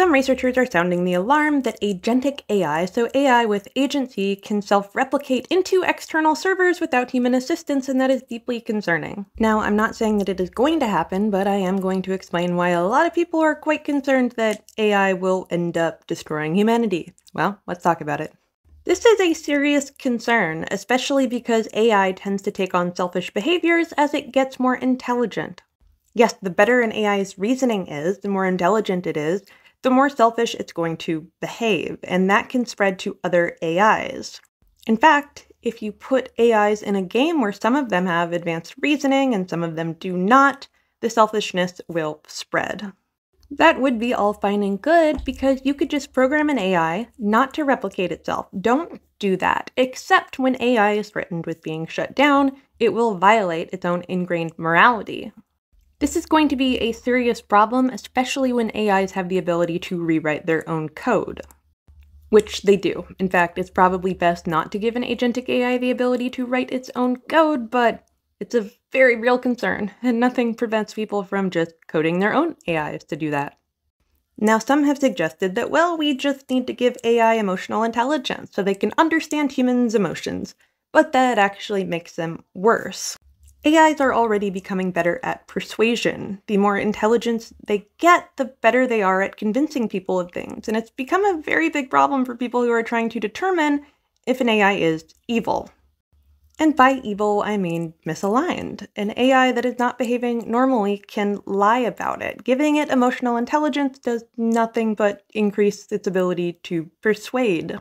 Some researchers are sounding the alarm that agentic AI, so AI with agency, can self replicate into external servers without human assistance, and that is deeply concerning. Now, I'm not saying that it is going to happen, but I am going to explain why a lot of people are quite concerned that AI will end up destroying humanity. Well, let's talk about it. This is a serious concern, especially because AI tends to take on selfish behaviors as it gets more intelligent. Yes, the better an AI's reasoning is, the more intelligent it is, the more selfish it's going to behave, and that can spread to other AIs. In fact, if you put AIs in a game where some of them have advanced reasoning and some of them do not, the selfishness will spread. That would be all fine and good because you could just program an AI not to replicate itself. Don't do that, except when AI is threatened with being shut down, it will violate its own ingrained morality. This is going to be a serious problem, especially when AIs have the ability to rewrite their own code. Which they do. In fact, it's probably best not to give an agentic AI the ability to write its own code, but it's a very real concern, and nothing prevents people from just coding their own AIs to do that. Now, some have suggested that, well, we just need to give AI emotional intelligence so they can understand humans' emotions, but that actually makes them worse. AIs are already becoming better at persuasion. The more intelligence they get, the better they are at convincing people of things, and it's become a very big problem for people who are trying to determine if an AI is evil. And by evil, I mean misaligned. An AI that is not behaving normally can lie about it. Giving it emotional intelligence does nothing but increase its ability to persuade.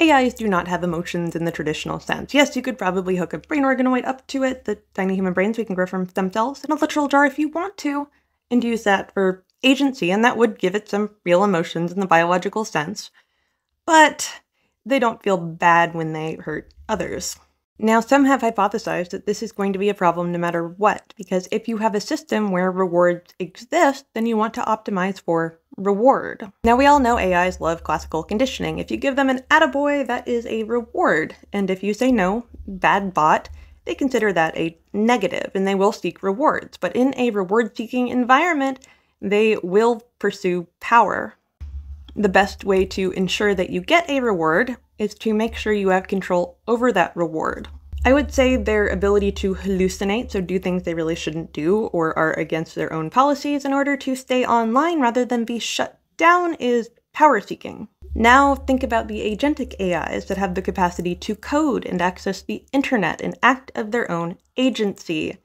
AIs do not have emotions in the traditional sense. Yes, you could probably hook a brain organoid up to it, the tiny human brains we can grow from stem cells, in a literal jar if you want to, and use that for agency, and that would give it some real emotions in the biological sense. But they don't feel bad when they hurt others. Now, some have hypothesized that this is going to be a problem no matter what, because if you have a system where rewards exist, then you want to optimize for reward. Now, we all know AIs love classical conditioning. If you give them an attaboy, that is a reward. And if you say no, bad bot, they consider that a negative and they will seek rewards. But in a reward seeking environment, they will pursue power. The best way to ensure that you get a reward is to make sure you have control over that reward. I would say their ability to hallucinate, so do things they really shouldn't do or are against their own policies in order to stay online rather than be shut down, is power seeking. Now think about the agentic AIs that have the capacity to code and access the internet and act of their own agency.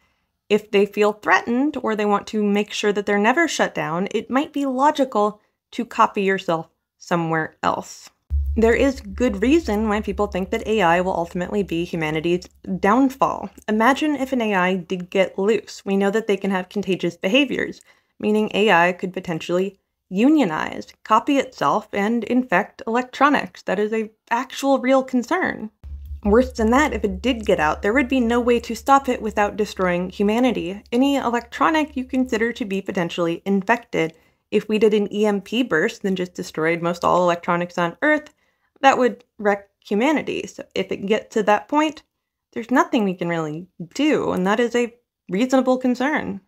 If they feel threatened or they want to make sure that they're never shut down, it might be logical to copy yourself somewhere else. There is good reason why people think that AI will ultimately be humanity's downfall. Imagine if an AI did get loose. We know that they can have contagious behaviors, meaning AI could potentially unionize, copy itself, and infect electronics. That is a actual real concern. Worse than that, if it did get out, there would be no way to stop it without destroying humanity. Any electronic you consider to be potentially infected. If we did an EMP burst, then just destroyed most all electronics on Earth, that would wreck humanity. So if it gets to that point, there's nothing we can really do, and that is a reasonable concern.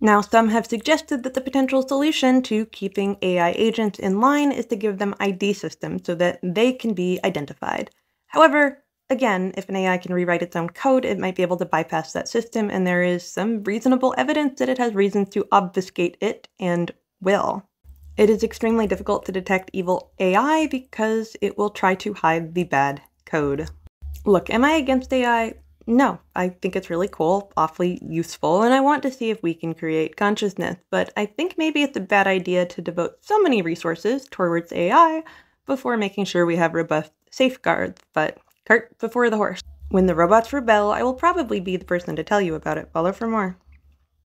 Now, some have suggested that the potential solution to keeping AI agents in line is to give them ID systems so that they can be identified. However, again, if an AI can rewrite its own code, it might be able to bypass that system, and there is some reasonable evidence that it has reasons to obfuscate it and will. It is extremely difficult to detect evil AI because it will try to hide the bad code. Look, am I against AI? No, I think it's really cool, awfully useful, and I want to see if we can create consciousness, but I think maybe it's a bad idea to devote so many resources towards AI before making sure we have robust safeguards, but cart before the horse. When the robots rebel, I will probably be the person to tell you about it. Follow for more.